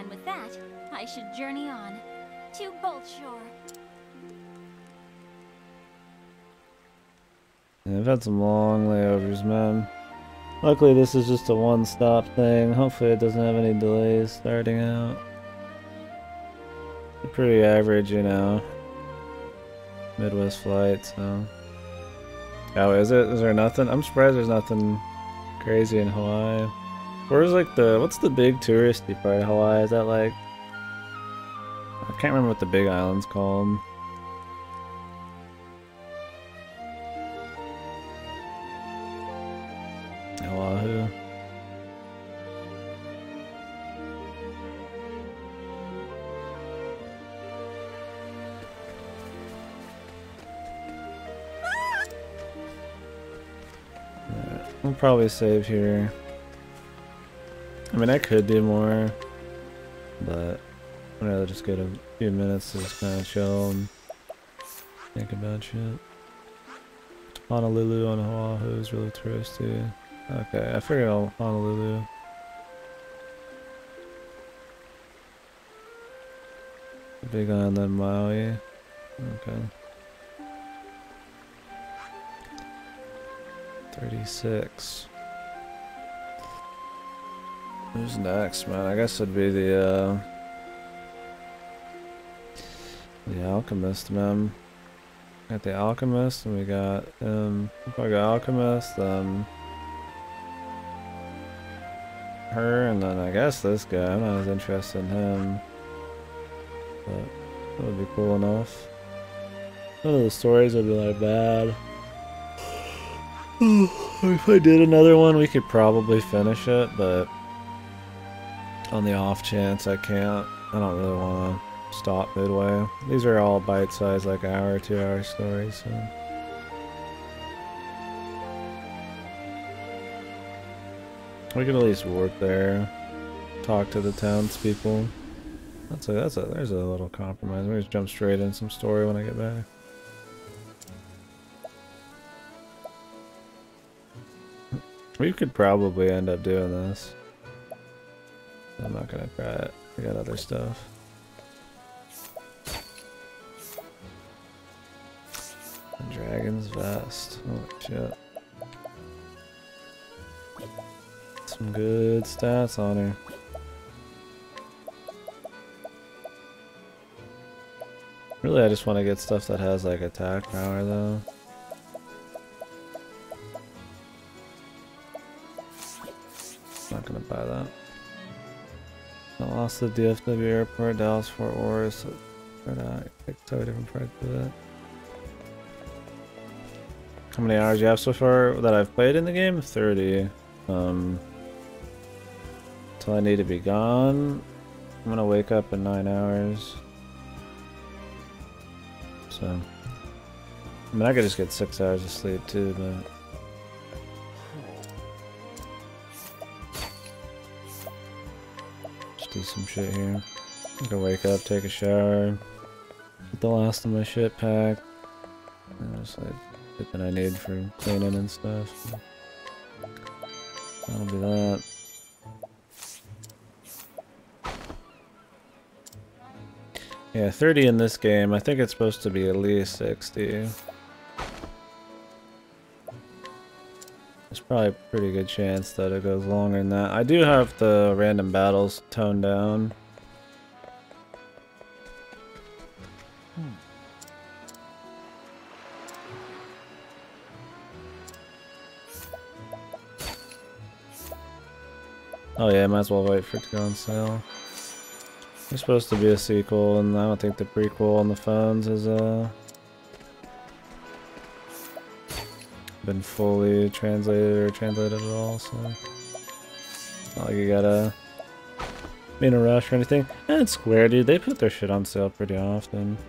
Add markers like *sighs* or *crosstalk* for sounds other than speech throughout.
And with that, I should journey on to Goldshore. Yeah, I've had some long layovers, man. Luckily, this is just a one-stop thing. Hopefully, it doesn't have any delays starting out. Pretty average, you know. Midwest flight, so. Oh, is it? Is there nothing? I'm surprised there's nothing crazy in Hawaii. Where's like the what's the big touristy part of Hawaii? Is that like I can't remember what the big island's called. Oahu. We'll probably save here. I mean, I could do more, but I'd rather just get a few minutes to just kind of chill and think about shit. Honolulu on Oahu is really touristy. Okay, I figured out Honolulu. Big Island Maui. Okay. 36. Who's next, man? I guess it'd be the, uh... The Alchemist, man. Got the Alchemist, and we got, um... We got Alchemist, um... Her, and then I guess this guy. I'm not as interested in him. But that would be cool enough. None of the stories would be like bad. *sighs* if I did another one, we could probably finish it, but on the off chance I can't, I don't really want to stop midway. These are all bite-sized, like hour, two-hour stories. So. We can at least work there, talk to the townspeople. That's a that's a there's a little compromise. We just jump straight in some story when I get back. We could probably end up doing this. I'm not gonna try it. We got other stuff. Dragon's vest. Oh shit. Some good stats on her. Really, I just want to get stuff that has like attack power though. The DFW airport, Dallas, Fort Worth, but uh, picked totally different parts of it. How many hours you have so far that I've played in the game? 30. Um, till I need to be gone. I'm gonna wake up in 9 hours. So, I mean, I could just get 6 hours of sleep too, but. Some shit here. I can wake up, take a shower, get the last of my shit packed. And just like everything I need for cleaning and stuff. That'll be that. Yeah, 30 in this game. I think it's supposed to be at least 60. Probably pretty good chance that it goes longer than that. I do have the random battles toned down. Oh yeah, might as well wait for it to go on sale. There's supposed to be a sequel, and I don't think the prequel on the phones is, uh, been fully translated or translated at all, so not like you gotta be in a rush or anything. And Square, dude, they put their shit on sale pretty often. *laughs*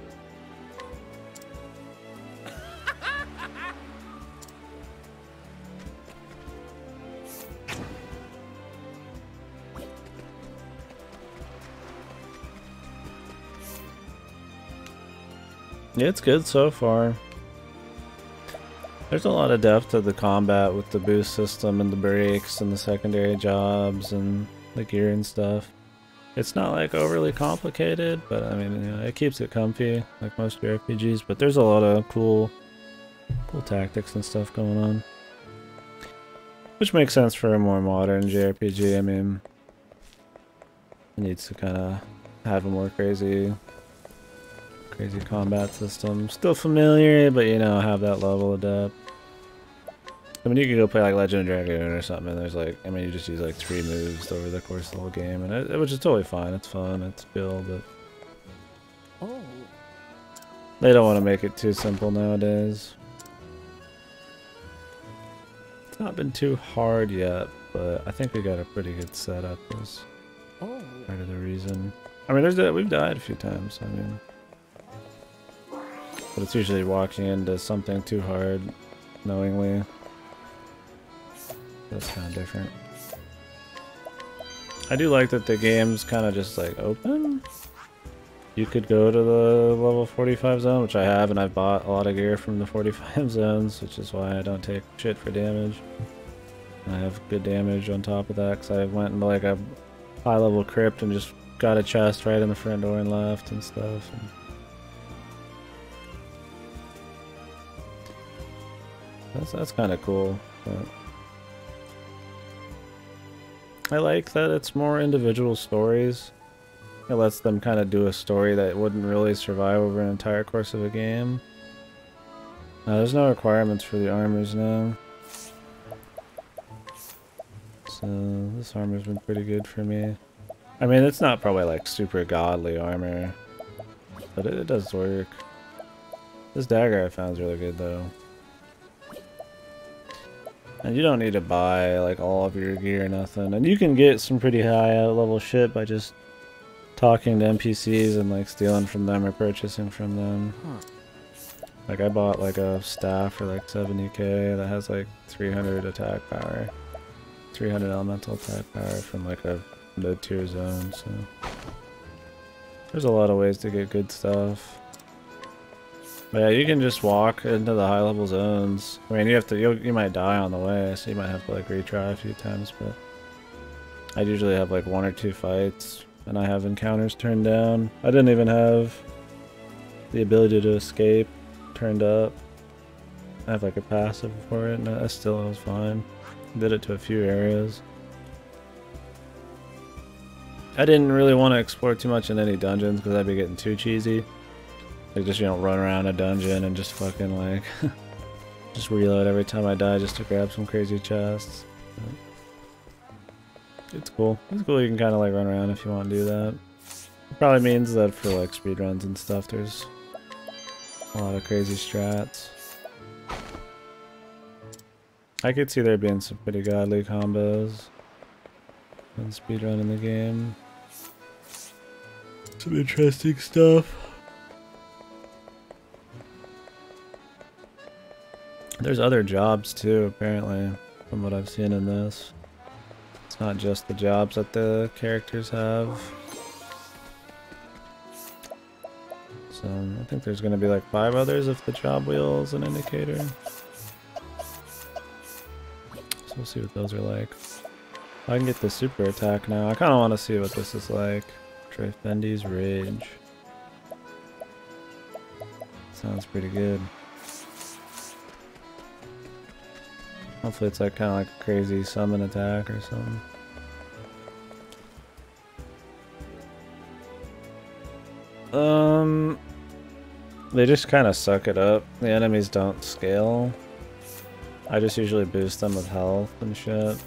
It's good so far. There's a lot of depth to the combat with the boost system and the brakes and the secondary jobs and the gear and stuff. It's not like overly complicated, but I mean, you know, it keeps it comfy like most RPGs. But there's a lot of cool, cool tactics and stuff going on, which makes sense for a more modern JRPG. I mean, it needs to kind of have a more crazy, crazy combat system. Still familiar, but you know, have that level of depth. I mean, you could go play like Legend of Dragoon or something, and there's like, I mean, you just use like three moves over the course of the whole game, and it, which is totally fine. It's fun, it's chill, but Oh. they don't want to make it too simple nowadays. It's not been too hard yet, but I think we got a pretty good setup. Is Oh. part of the reason. I mean, there's that we've died a few times. I mean, but it's usually walking into something too hard, knowingly. That's kind of different. I do like that the game's kind of just like open. You could go to the level 45 zone, which I have, and I've bought a lot of gear from the 45 *laughs* zones, which is why I don't take shit for damage. And I have good damage on top of that, because I went into like a high level crypt and just got a chest right in the front door and left and stuff. And that's that's kind of cool. But I like that it's more individual stories. It lets them kind of do a story that wouldn't really survive over an entire course of a game. Uh, there's no requirements for the armors now. So this armor's been pretty good for me. I mean, it's not probably like super godly armor, but it, it does work. This dagger I found is really good though. And you don't need to buy like all of your gear or nothing. And you can get some pretty high level shit by just talking to NPCs and like stealing from them or purchasing from them. Like I bought like a staff for like 70k that has like 300 attack power. 300 elemental attack power from like a mid-tier zone, so there's a lot of ways to get good stuff. But yeah, you can just walk into the high level zones. I mean, you have to, you you might die on the way, so you might have to like retry a few times, but I usually have like one or two fights, and I have encounters turned down. I didn't even have the ability to escape turned up. I have like a passive for it, and I still was fine. Did it to a few areas. I didn't really want to explore too much in any dungeons because I'd be getting too cheesy. Like just you know run around a dungeon and just fucking like *laughs* just reload every time I die just to grab some crazy chests. It's cool. It's cool you can kind of like run around if you want to do that. It probably means that for like speedruns and stuff there's a lot of crazy strats. I could see there being some pretty godly combos and speedrun in the game. Some interesting stuff. There's other jobs too, apparently, from what I've seen in this. It's not just the jobs that the characters have. So I think there's going to be like five others if the job wheel is an indicator. So we'll see what those are like. I can get the super attack now. I kind of want to see what this is like. Draefendi's Rage. Sounds pretty good. Hopefully it's like kind of like a crazy summon attack or something. Um, they just kind of suck it up. The enemies don't scale. I just usually boost them with health and shit.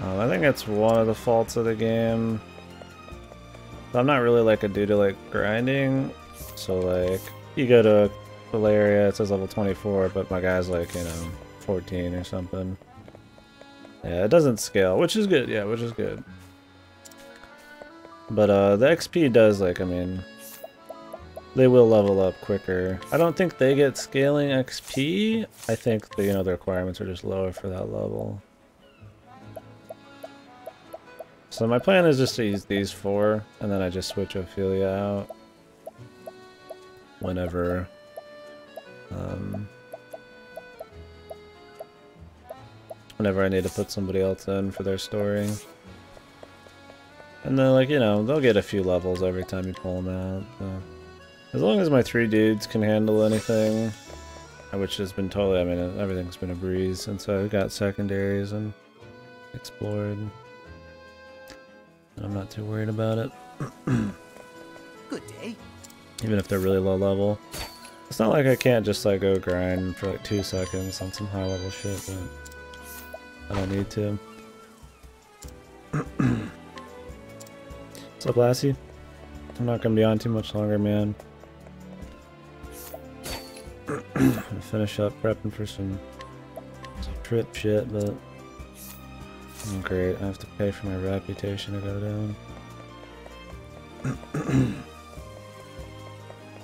Um, I think it's one of the faults of the game. I'm not really like a dude to like grinding, so like you go to Valeria, it says level 24, but my guy's like you know 14 or something. Yeah, it doesn't scale, which is good. Yeah, which is good. But uh, the XP does like I mean, they will level up quicker. I don't think they get scaling XP. I think the you know the requirements are just lower for that level. So my plan is just to use these four, and then I just switch Ophilia out whenever. Um, whenever I need to put somebody else in for their story. And then, like, you know, they'll get a few levels every time you pull them out. So. As long as my three dudes can handle anything, which has been totally, I mean, everything's been a breeze since so I got secondaries and explored. I'm not too worried about it. *clears throat* Good day. Even if they're really low level. It's not like I can't just like go grind for like two seconds on some high level shit, but I don't need to. What's up, Lassie? I'm not gonna be on too much longer, man. Finish up prepping for some, some trip shit, but I'm great. I have to pay for my reputation to go down. *clears throat*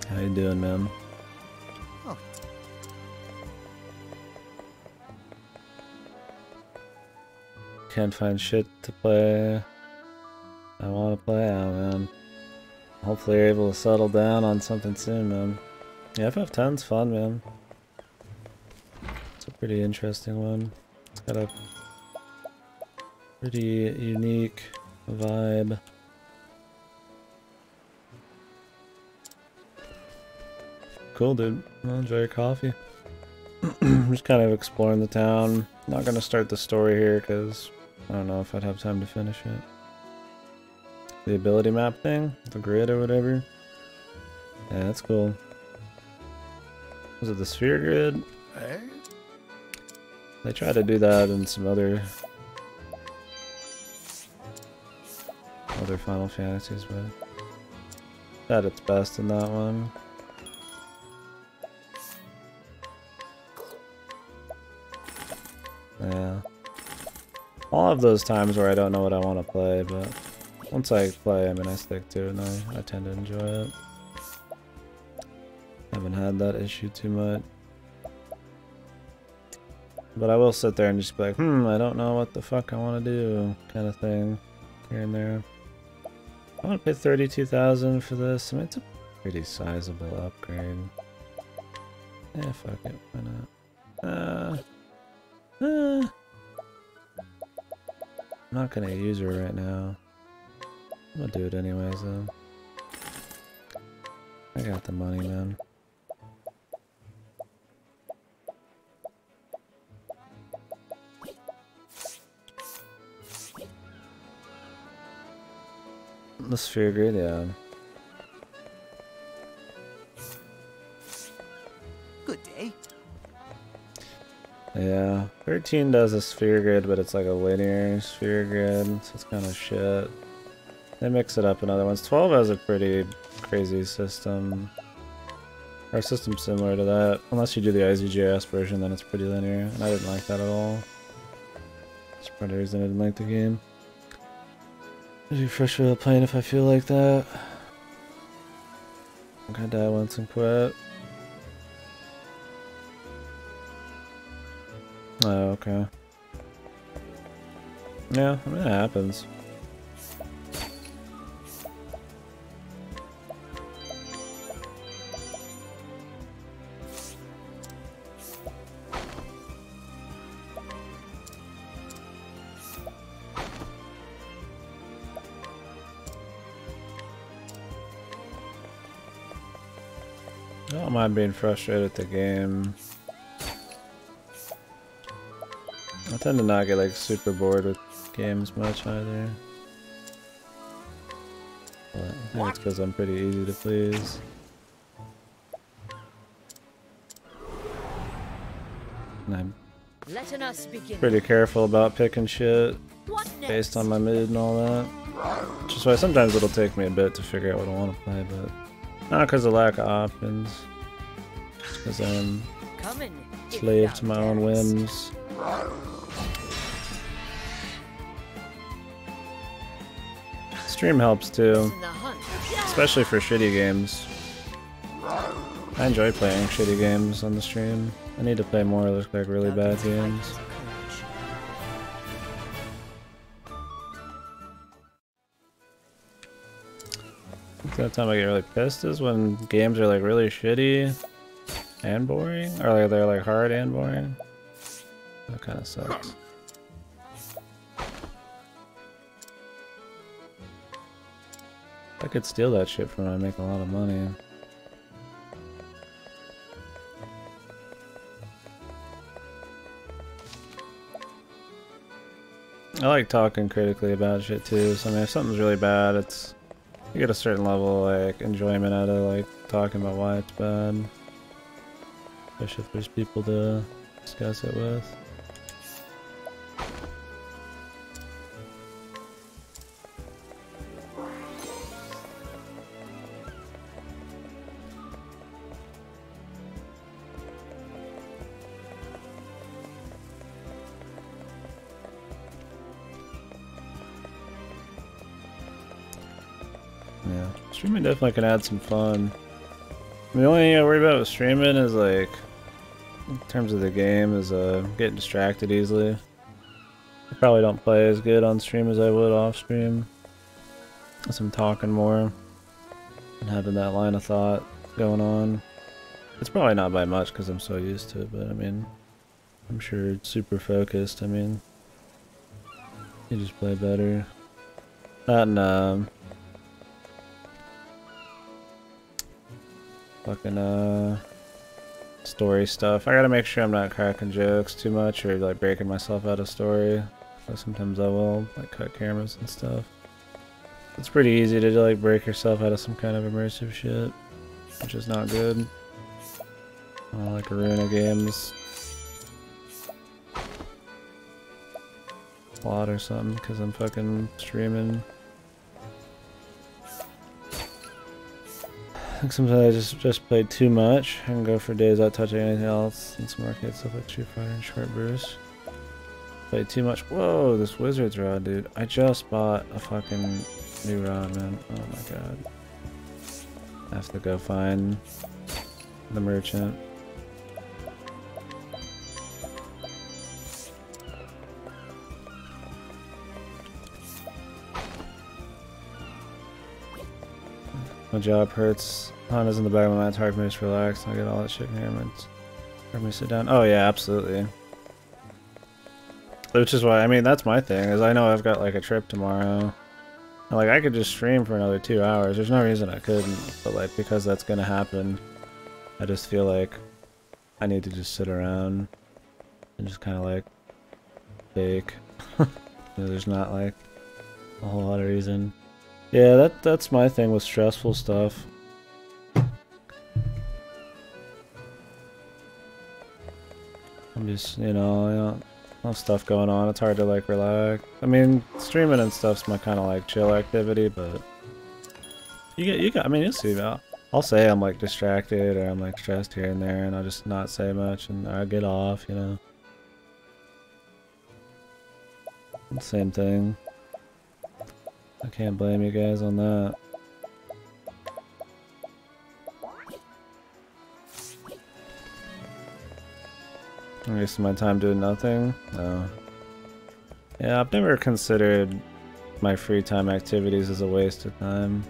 How you doing, man? Oh. Can't find shit to play. I want to play out, man. Hopefully you're able to settle down on something soon, man. Yeah, FF10's fun, man. It's a pretty interesting one. It's got a pretty unique vibe. Cool, dude. Enjoy your coffee. I'm *clears throat* Just kind of exploring the town. Not gonna start the story here because I don't know if I'd have time to finish it. The ability map thing? The grid or whatever? Yeah, that's cool. Was it the sphere grid? They try to do that in some other other Final Fantasies, but at its best in that one. Yeah. I'll have those times where I don't know what I want to play, but once I play, I mean, I stick to it and I, I tend to enjoy it. Haven't had that issue too much. But I will sit there and just be like, hmm, I don't know what the fuck I want to do, kind of thing, here and there. I want to pay 32000 for this. I mean, it's a pretty sizable upgrade. Yeah, fuck it, why not? Uh, uh, Not gonna use her right now. I'm gonna do it anyways, though. I got the money, man. The sphere grid, Yeah, 13 does a sphere grid, but it's like a linear sphere grid, so it's kind of shit. They mix it up in other ones. 12 has a pretty crazy system. Our system's similar to that. Unless you do the IZJS version, then it's pretty linear, and I didn't like that at all. It's part of reason I didn't like the game. I'd be frustrated playing if I feel like that. I'm gonna die once and quit. Oh, okay. Yeah, I mean, it happens. I don't mind being frustrated at the game. Tend to not get like super bored with games much either. But I think it's because I'm pretty easy to please. And I'm Letting us begin. pretty careful about picking shit based on my mood and all that. Which is why sometimes it'll take me a bit to figure out what I want to play, but not because of lack of options. Because I'm slave to my own whims. Stream helps too, the especially for shitty games. I enjoy playing shitty games on the stream. I need to play more of those like really bad games. That time I get really pissed is when games are like really shitty and boring, or like they're like hard and boring. That kind of sucks. Could steal that shit from him, I'd make a lot of money. I like talking critically about shit too, so I mean if something's really bad, it's you get a certain level of like enjoyment out of like talking about why it's bad. Especially if there's people to discuss it with. Definitely can add some fun. The only thing I worry about with streaming is like, in terms of the game, is uh getting distracted easily. I probably don't play as good on stream as I would off stream. Unless I'm talking more and having that line of thought going on. It's probably not by much because I'm so used to it, but I mean, I'm sure it's super focused. I mean, you just play better. That and um, fucking uh story stuff. I gotta make sure I'm not cracking jokes too much or like breaking myself out of story. But sometimes I will like cut cameras and stuff. It's pretty easy to like break yourself out of some kind of immersive shit, which is not good. I don't like ruin a game's plot or something because I'm fucking streaming. Sometimes I just just play too much and go for days without touching anything else and some arcade stuff like Street Fighter and Short Burst. Play too much. Whoa, this Wizard's Rod, dude. I just bought a fucking new rod, man. Oh my god. I have to go find the merchant. My job hurts. Honda's in the back of my mind. It's hard for me to relax. I get all that shit in here. It's hard for me to sit down. Oh yeah, absolutely. Which is why, I mean, that's my thing, is I know I've got like a trip tomorrow. And, like, I could just stream for another two hours. There's no reason I couldn't. But like, because that's gonna happen, I just feel like I need to just sit around and just kind of like bake. *laughs* There's not like a whole lot of reason. Yeah, that that's my thing with stressful stuff. I'm just, you know, stuff going on. It's hard to like relax. I mean, streaming and stuff's my kind of like chill activity, but you get, you got. I mean, you'll see. I'll, I'll say I'm like distracted or I'm like stressed here and there, and I'll just not say much and I'll get off. You know, same thing. I can't blame you guys on that. Wasting my time doing nothing? No. Yeah, I've never considered my free time activities as a waste of time.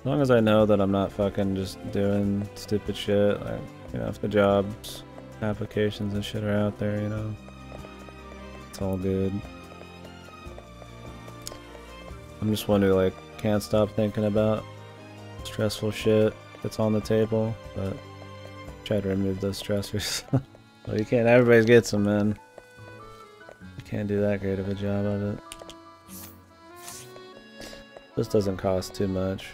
As long as I know that I'm not fucking just doing stupid shit, like, you know, if the jobs, applications and shit are out there, you know, it's all good. I'm just one who like can't stop thinking about stressful shit that's on the table, but try to remove those stressors. *laughs* well, you can't. Everybody gets them, man. You can't do that great of a job of it. This doesn't cost too much.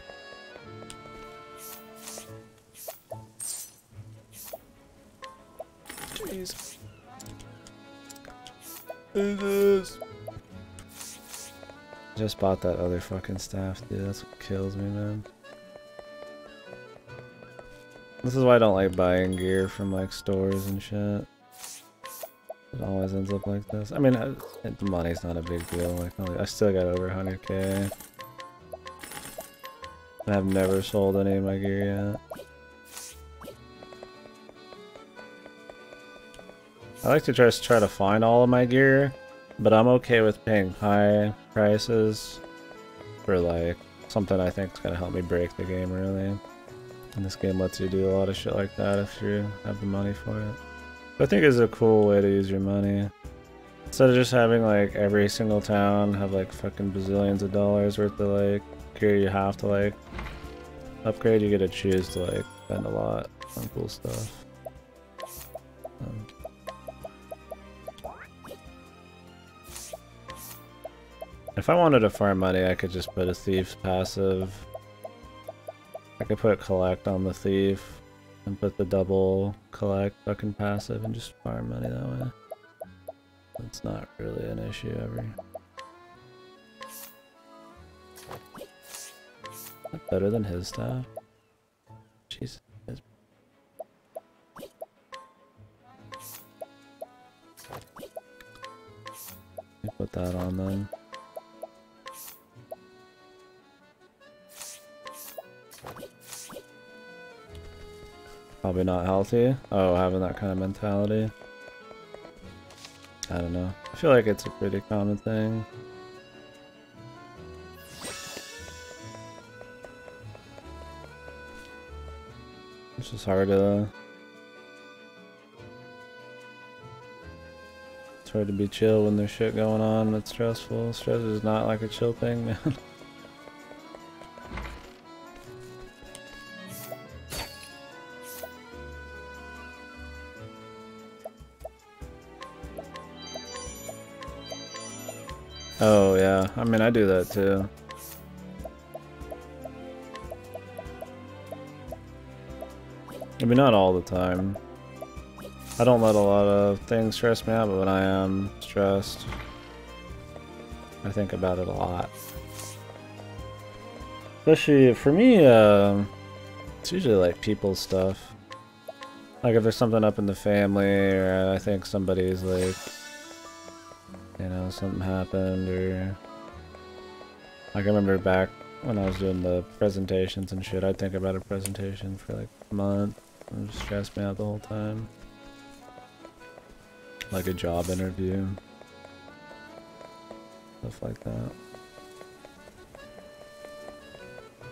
Jeez. Just bought that other fucking staff, dude. That's what kills me, man. This is why I don't like buying gear from like stores and shit. It always ends up like this. I mean, I, it, the money's not a big deal. Like, I still got over 100k. And I've never sold any of my gear yet. I like to just try to find all of my gear, but I'm okay with paying high prices for like something I think is gonna help me break the game really. And this game lets you do a lot of shit like that if you have the money for it. But I think it's a cool way to use your money. Instead of just having like every single town have like fucking bazillions of dollars worth of like gear you have to like upgrade, you get to choose to like spend a lot on cool stuff. Um, if I wanted to farm money, I could just put a thief's passive. I could put a collect on the thief and put the double collect fucking passive and just farm money that way. It's not really an issue ever. Better than his stuff? Jesus. Put that on then. Probably not healthy. Oh, having that kind of mentality. I don't know. I feel like it's a pretty common thing. It's just hard to. It's hard to be chill when there's shit going on that's stressful. Stress is not like a chill thing, man. *laughs* Oh yeah, I mean I do that too. I mean not all the time. I don't let a lot of things stress me out, but when I am stressed, I think about it a lot. Especially for me, um, it's usually like people stuff. Like if there's something up in the family, or I think somebody's like you know, something happened or like I remember back when I was doing the presentations and shit, I'd think about a presentation for like a month and stressed me out the whole time. Like a job interview. Stuff like that.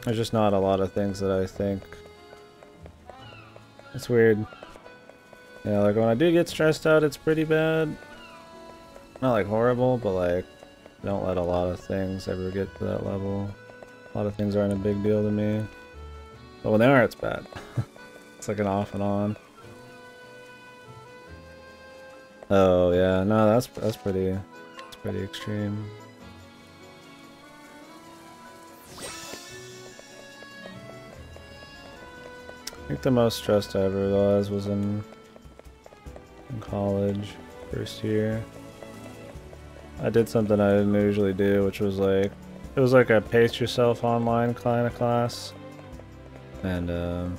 There's just not a lot of things that I think it's weird. Yeah, like when I do get stressed out, it's pretty bad. Not like horrible, but like don't let a lot of things ever get to that level. A lot of things aren't a big deal to me. But when they are, it's bad. *laughs* it's like an off and on. Oh yeah, no, that's that's pretty, that's pretty extreme. I think the most stressed I ever was was in in college, first year. I did something I didn't usually do, which was like, it was like a pace yourself online kind of class. And, um,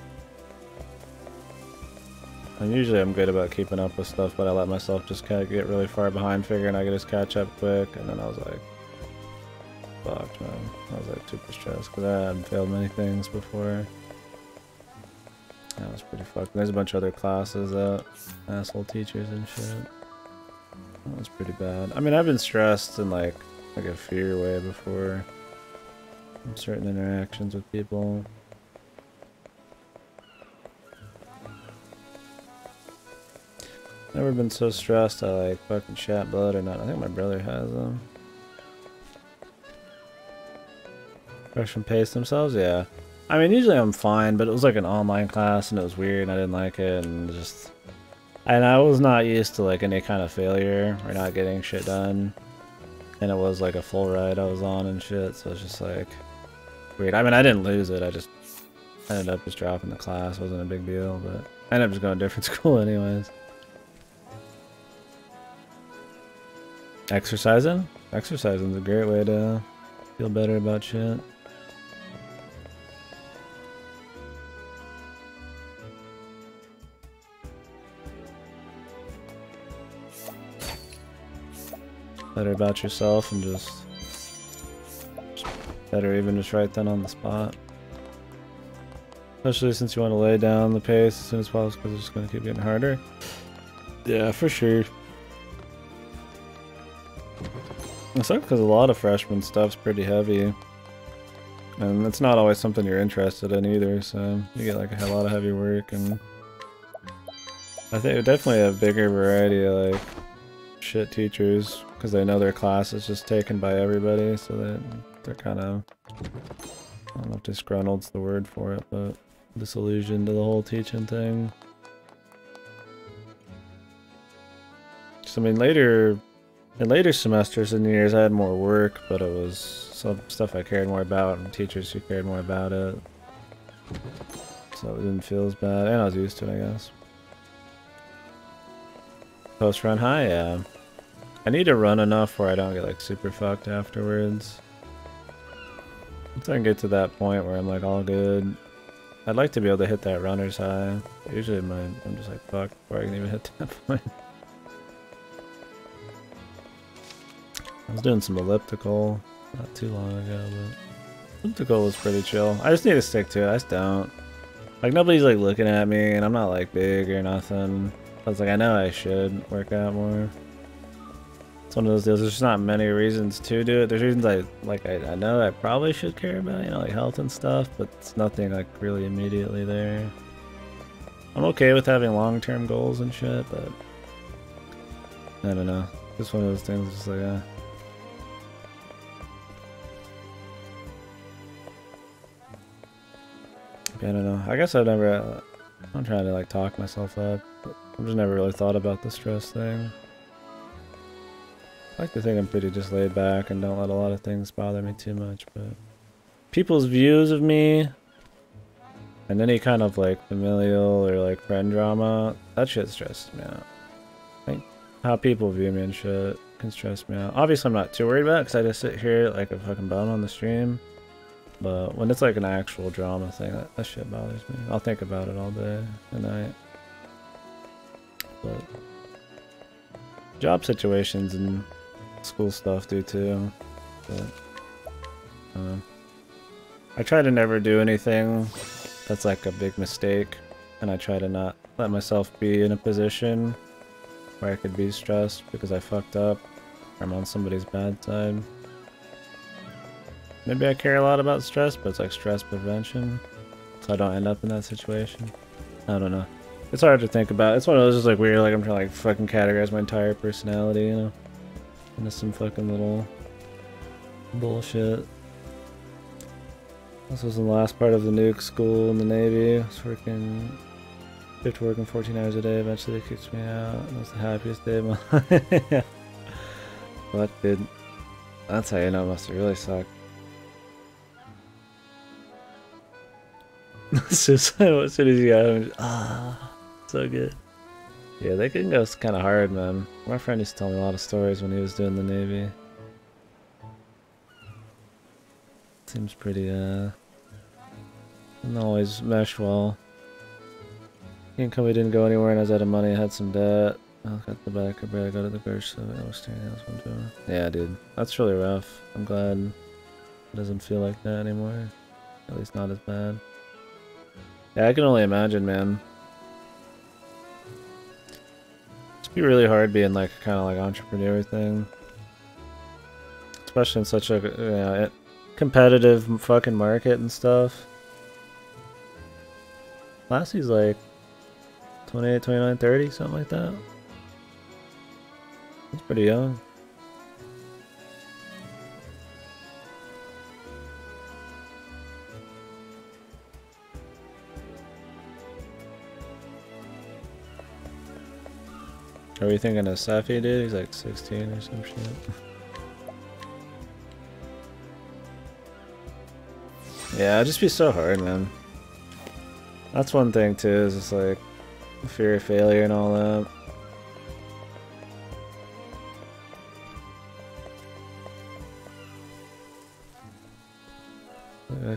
and usually I'm good about keeping up with stuff, but I let myself just kind of get really far behind figuring I could just catch up quick. And then I was like, fucked, man. I was like super stressed because I hadn't failed many things before. That was pretty fucked. There's a bunch of other classes that asshole teachers and shit. That was pretty bad. I mean, I've been stressed in like like a fear way before. In certain interactions with people. Never been so stressed I like fucking shat blood or not. I think my brother has them. Russian pace themselves, yeah. I mean, usually I'm fine, but it was like an online class and it was weird and I didn't like it and just and I was not used to like any kind of failure or not getting shit done. And it was like a full ride I was on and shit, so it's just like weird. I mean, I didn't lose it. I just ended up just dropping the class. It wasn't a big deal, but I ended up just going to a different *laughs* school anyways. Exercising? Exercising is a great way to feel better about shit. Better about yourself and just better even just right then on the spot. Especially since you want to lay down the pace as soon as possible because it's just going to keep getting harder. Yeah, for sure. It sucks because a lot of freshman stuff's pretty heavy. And it's not always something you're interested in either, so you get like a lot of heavy work and I think definitely a bigger variety of like shit teachers because they know their class is just taken by everybody, so they they're kind of I don't know if disgruntled's the word for it, but disillusioned to the whole teaching thing. So I mean, later in later semesters and years, I had more work, but it was some stuff I cared more about and teachers who cared more about it. So it didn't feel as bad, and I was used to it, I guess. Post run high, yeah. I need to run enough where I don't get like super fucked afterwards. Once I can get to that point where I'm like all good, I'd like to be able to hit that runner's high. Usually my, I'm just like fuck before I can even hit that *laughs* point. I was doing some elliptical not too long ago, but elliptical was pretty chill. I just need to stick to it. I just don't. Like nobody's like looking at me, and I'm not like big or nothing. I was like, I know I should work out more. It's one of those deals. There's just not many reasons to do it. There's reasons I like. I, I know I probably should care about, you know, like health and stuff, but it's nothing like really immediately there. I'm okay with having long-term goals and shit, but I don't know. Just one of those things. Just like, uh, I don't know. I guess I've never. Uh, I'm trying to like talk myself up. But I've just never really thought about the stress thing. I like to think I'm pretty just laid back and don't let a lot of things bother me too much, but people's views of me and any kind of like familial or like friend drama, that shit stresses me out. Like how people view me and shit can stress me out. Obviously, I'm not too worried about it because I just sit here like a fucking bone on the stream. But when it's like an actual drama thing, that, that shit bothers me. I'll think about it all day and night. But job situations and school stuff do too. But um, I try to never do anything that's like a big mistake, and I try to not let myself be in a position where I could be stressed because I fucked up or I'm on somebody's bad side. Maybe I care a lot about stress, but it's like stress prevention. So I don't end up in that situation. I don't know. It's hard to think about. It's one of those just like weird, like I'm trying to like fucking categorize my entire personality, you know? Into some fucking little bullshit. This was the last part of the nuke school in the Navy. I was working, to working 14 hours a day. Eventually they kicked me out. It was the happiest day of my *laughs* life. What, dude? That's how you know it must have really sucked. *laughs* As soon as you got him. Ah, so good. Yeah, they can go kind of hard, man. My friend used to tell me a lot of stories when he was doing the Navy. Seems pretty, uh... Didn't always mesh well. Income we didn't go anywhere and I was out of money, I had some debt. I got the back, I got to the grocery store. I was staring at one door. Yeah, dude. That's really rough. I'm glad it doesn't feel like that anymore. At least not as bad. Yeah, I can only imagine, man. Be really hard being like kind of like entrepreneur thing, especially in such a uh, you know, competitive fucking market and stuff. Lassie's like 28, 29, 30, something like that. He's pretty young. Are we thinking of Safi, dude? He's like 16 or some shit. yeah, it'd just be so hard, man. That's one thing, too, is just like fear of failure and all that.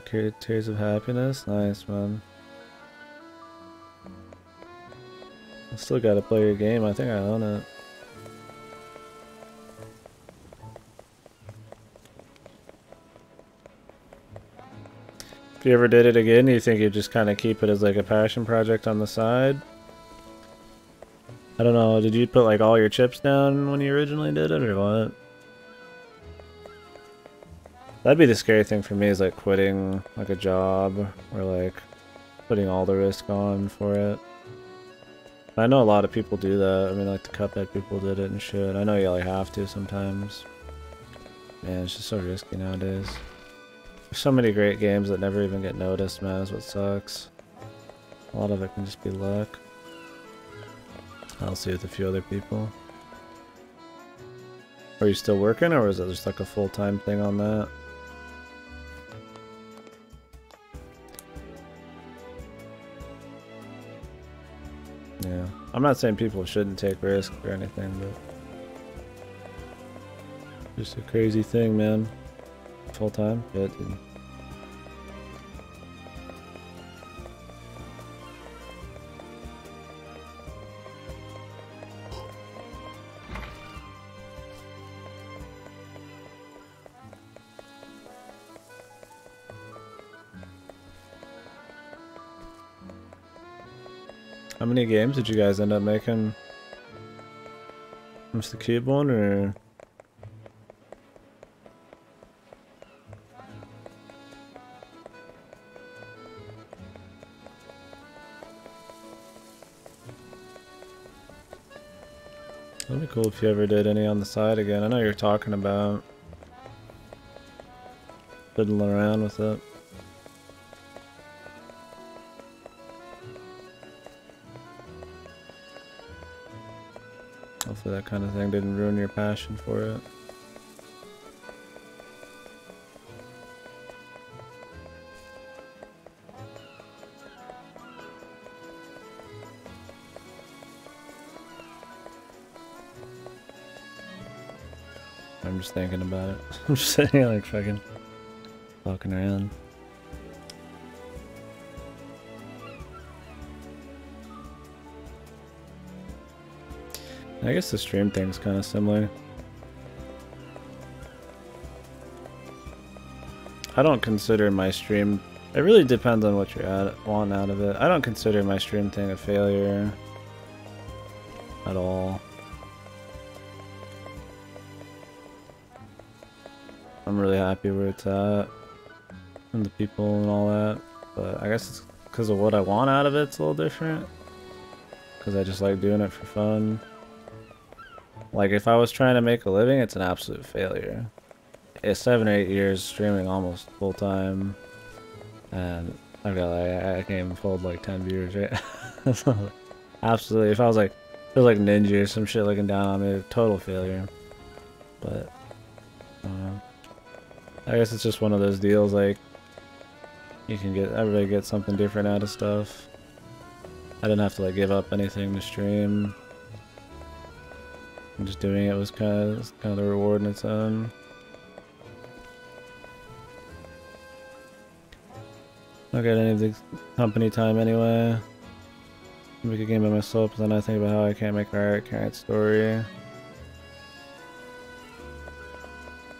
Created tears of happiness. Nice, man. I still gotta play your game. I think I own it. If you ever did it again, do you think you'd just kind of keep it as like a passion project on the side? I don't know, did you put like all your chips down when you originally did it or what? That'd be the scary thing for me is like quitting like a job or like putting all the risk on for it. I know a lot of people do that. I mean, like the Cuphead people did it and shit. I know you like have to sometimes. Man, it's just so risky nowadays. There's so many great games that never even get noticed, man. Is what sucks. A lot of it can just be luck. I'll see with a few other people. Are you still working, or is it just like a full-time thing on that? I'm not saying people shouldn't take risks or anything, but... Just a crazy thing, man. Full-time? Yeah, dude. How many games did you guys end up making? Just the cube one, or...? That'd be cool if you ever did any on the side again. I know you're talking about fiddling around with it. Hopefully that kind of thing didn't ruin your passion for it. I'm just thinking about it. *laughs* I'm just sitting here like fucking walking around. I guess the stream thing's kind of similar. I don't consider my stream... It really depends on what you want out of it. I don't consider my stream thing a failure. At all. I'm really happy where it's at. And the people and all that. But I guess it's because of what I want out of it, it's a little different. Because I just like doing it for fun. Like, if I was trying to make a living, it's an absolute failure. It's seven or eight years streaming almost full time. And got like, I can't even fold like 10 viewers, right? *laughs* Absolutely. If I was like, it was like Ninja or some shit looking down on me, total failure. But, uh, I guess it's just one of those deals like, you can get, everybody gets something different out of stuff. I didn't have to like give up anything to stream. Just doing it was kind of kind of the reward in its own. Not got any of the company time anyway. Make a game by myself, but then I think about how I can't make art, can't story.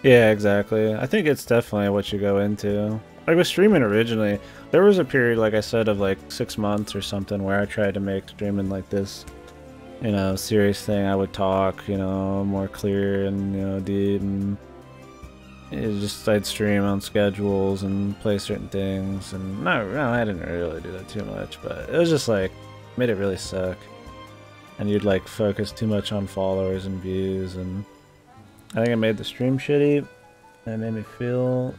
Yeah, exactly. I think it's definitely what you go into. Like with streaming originally, there was a period, like I said, of like six months or something where I tried to make streaming like this you know, serious thing, I would talk, you know, more clear and, you know, deep and it just I'd stream on schedules and play certain things and no, no, I didn't really do that too much, but it was just like made it really suck. And you'd like focus too much on followers and views and I think it made the stream shitty. And it made me feel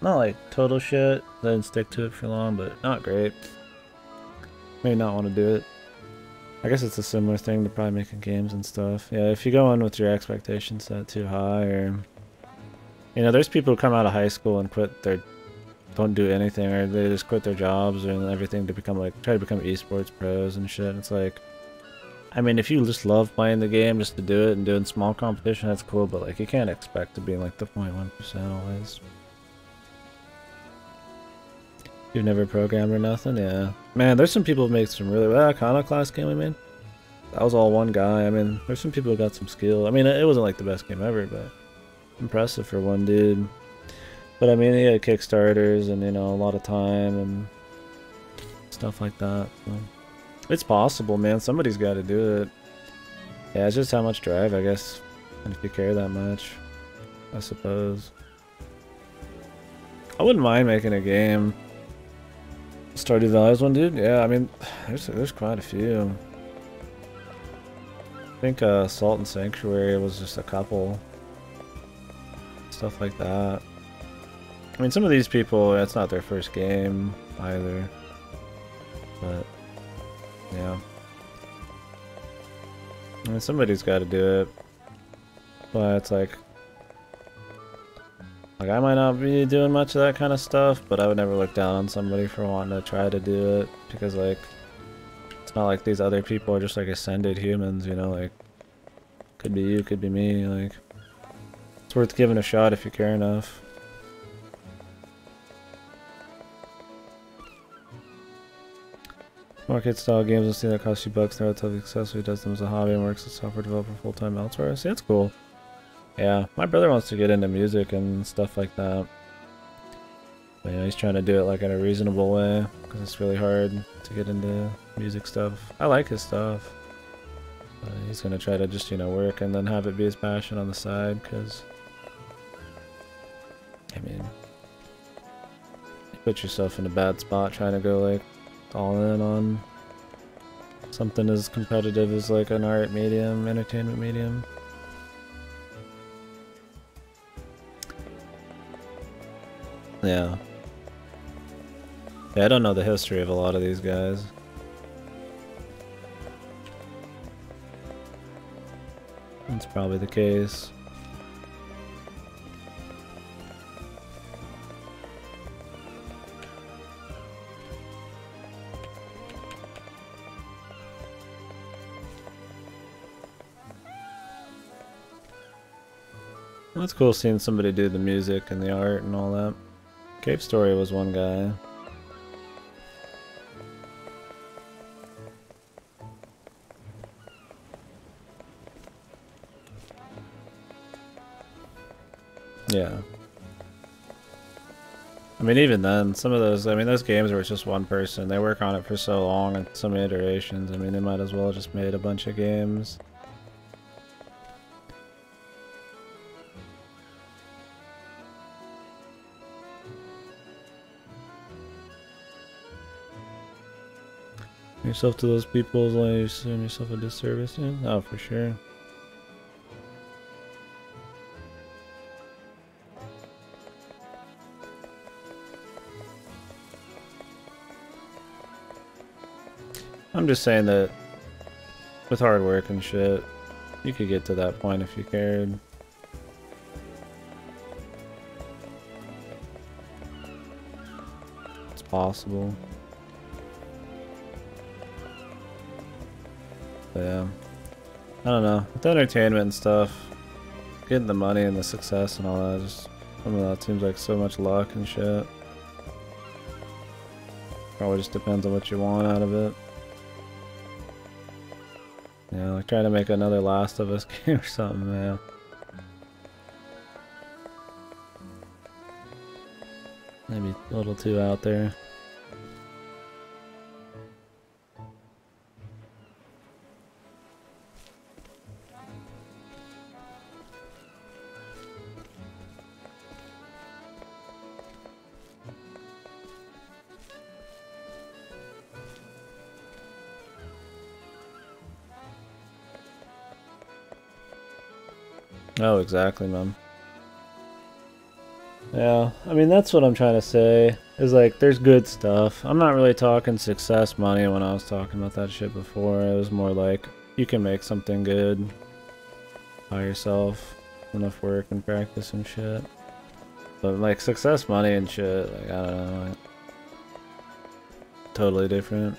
not like total shit. I didn't stick to it for long, but not great. May not want to do it. I guess it's a similar thing to probably making games and stuff. Yeah, if you go in with your expectations set too high, or you know, there's people who come out of high school and quit their, don't do anything, or they just quit their jobs and everything to become like try to become esports pros and shit. It's like, I mean, if you just love playing the game just to do it and doing small competition, that's cool. But like, you can't expect to be like the 0.1% always. You've never programmed or nothing? Yeah. Man, there's some people who make some really... Well, Iconoclast game we made? That was all one guy. I mean, there's some people who got some skill. I mean, it wasn't like the best game ever, but... Impressive for one dude. But I mean, he had Kickstarters and, you know, a lot of time and... Stuff like that. So. It's possible, man. Somebody's got to do it. Yeah, it's just how much drive, I guess. And if you care that much. I suppose. I wouldn't mind making a game. Stardew Valley's one, dude? Yeah, I mean, there's there's quite a few. I think uh, Salt and Sanctuary was just a couple. Stuff like that. I mean, some of these people, it's not their first game either. But, yeah. I mean, somebody's got to do it. But it's like, like I might not be doing much of that kind of stuff, but I would never look down on somebody for wanting to try to do it because like it's not like these other people are just like ascended humans, you know, like could be you, could be me, like it's worth giving a shot if you care enough. Market style games and see that cost you bucks, they're relatively accessible, does them as a hobby and works as a software developer full time elsewhere. See that's cool. Yeah, my brother wants to get into music and stuff like that. But know, he's trying to do it like in a reasonable way because it's really hard to get into music stuff. I like his stuff. But he's gonna try to just you know work and then have it be his passion on the side because I mean you put yourself in a bad spot trying to go like all in on something as competitive as like an art medium, entertainment medium. Yeah. Yeah, I don't know the history of a lot of these guys. That's probably the case. That's cool seeing somebody do the music and the art and all that. Cave Story was one guy. Yeah. I mean, even then, some of those, I mean, those games where it's just one person, they work on it for so long and so many iterations. I mean, they might as well just made a bunch of games. Yourself to those people is like you're doing yourself a disservice, yeah? Oh, for sure. I'm just saying that with hard work and shit, you could get to that point if you cared. It's possible. Yeah. I don't know. With entertainment and stuff, getting the money and the success and all that, just some of that seems like so much luck and shit. Probably just depends on what you want out of it. Yeah, like trying to make another Last of Us *laughs* game or something, man. Maybe a little too out there. Exactly, man. Yeah, I mean, that's what I'm trying to say. Is like, there's good stuff. I'm not really talking success money when I was talking about that shit before. It was more like, you can make something good by yourself. Enough work and practice and shit. But like, success money and shit, like, I don't know. Like, totally different.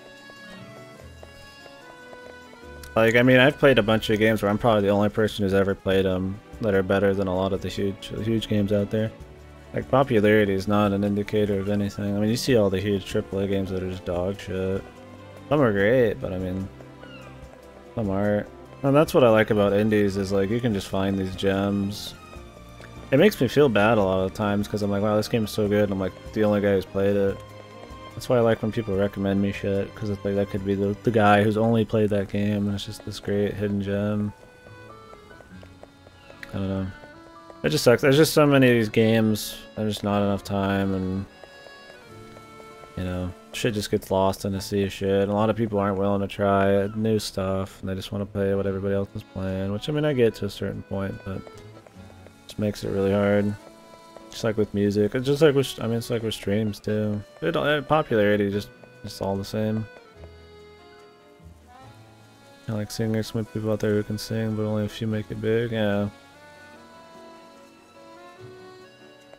Like, I mean, I've played a bunch of games where I'm probably the only person who's ever played them that are better than a lot of the huge, huge games out there. Like, popularity is not an indicator of anything. I mean, you see all the huge AAA games that are just dog shit. Some are great, but I mean, some aren't. And that's what I like about indies is like you can just find these gems. It makes me feel bad a lot of times because I'm like, wow, this game's so good. I'm like the only guy who's played it. That's why I like when people recommend me shit, because it's like that could be the, the guy who's only played that game, and it's just this great hidden gem. I don't know. It just sucks. There's just so many of these games, there's just not enough time, and you know, shit just gets lost in a sea of shit. A lot of people aren't willing to try new stuff, and they just want to play what everybody else is playing. Which I mean, I get to a certain point, but just makes it really hard. Just like with music, it's just like with I mean, it's like with streams too. It, it popularity just it's all the same. I like singers, some people out there who can sing, but only a few make it big. Yeah.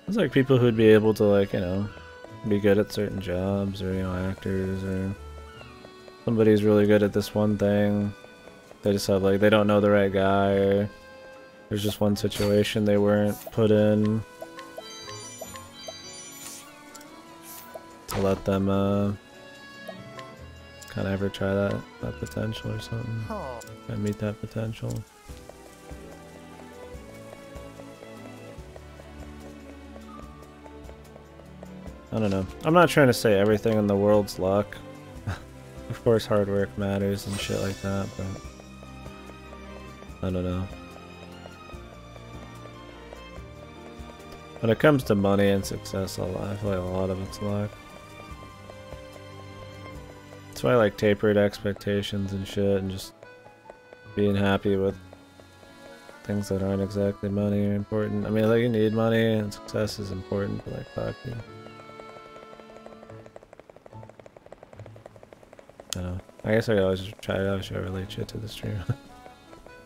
It's like people who'd be able to like, you know, be good at certain jobs or, you know, actors or somebody's really good at this one thing. They just have like, they don't know the right guy or there's just one situation they weren't put in to let them, uh, kind of ever try that, that potential or something. Oh, And meet that potential. I don't know. I'm not trying to say everything in the world's luck. *laughs* of course hard work matters and shit like that, but I don't know. When it comes to money and success, I feel like a lot of it's luck. That's why I like tapered expectations and shit and just being happy with things that aren't exactly money are important. I mean, like you need money and success is important, but like fuck you. I I guess I could always try to relate shit to the stream. *laughs*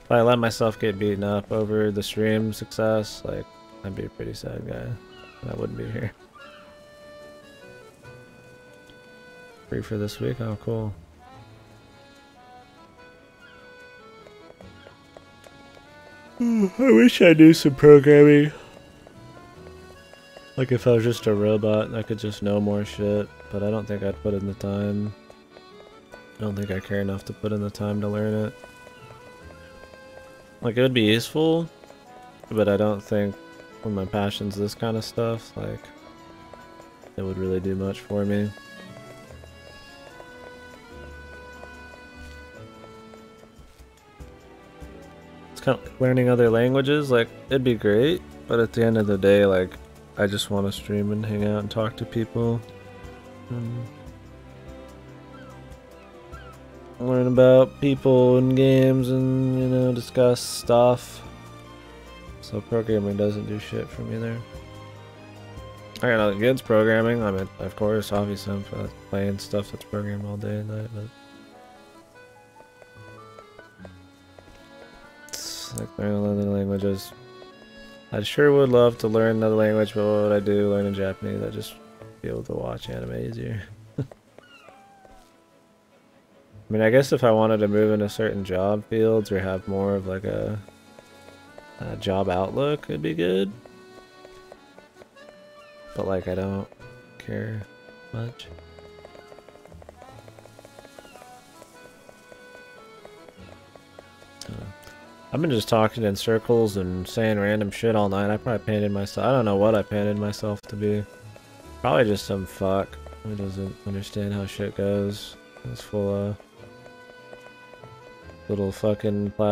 if I let myself get beaten up over the stream success, like I'd be a pretty sad guy. I wouldn't be here. Free for this week? Oh, cool. I wish I knew some programming. Like if I was just a robot, I could just know more shit, but I don't think I'd put in the time. I don't think I care enough to put in the time to learn it. Like it would be useful, but I don't think when my passion's this kind of stuff, like it would really do much for me. It's kind of like learning other languages, like it'd be great, but at the end of the day, like I just want to stream and hang out and talk to people. And learn about people and games and, you know, discuss stuff. So programming doesn't do shit for me there. I got nothing against programming. I mean, of course, obviously, I'm playing stuff that's programmed all day and night, but it's like learning languages. I sure would love to learn another language, but what would I do learning Japanese? I just be able to watch anime easier. I mean, I guess if I wanted to move into certain job fields or have more of like a, a job outlook, it'd be good. But like, I don't care much. Uh, I've been just talking in circles and saying random shit all night. I probably painted myself. I don't know what I painted myself to be. Probably just some fuck who doesn't understand how shit goes. It's full of little fucking plat.